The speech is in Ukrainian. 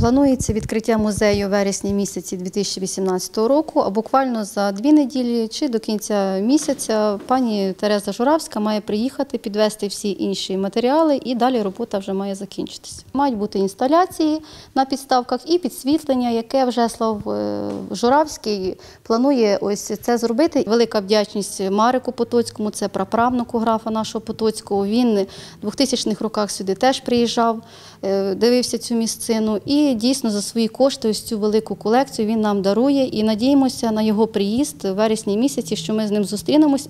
Планується відкриття музею в вересні місяці 2018 року, а буквально за дві неділі чи до кінця місяця пані Тереза Журавська має приїхати, підвести всі інші матеріали, і далі робота вже має закінчитися. Мають бути інсталяції на підставках і підсвітлення, яке вже Слав е, Журавський планує ось це зробити. Велика вдячність Марику Потоцькому, це праправнуку графа нашого Потоцького. Він в 2000-х роках сюди теж приїжджав, е, дивився цю місцину. І дійсно за свої кошти ось цю велику колекцію він нам дарує. І надіємося на його приїзд в вересні місяці, що ми з ним зустрінемось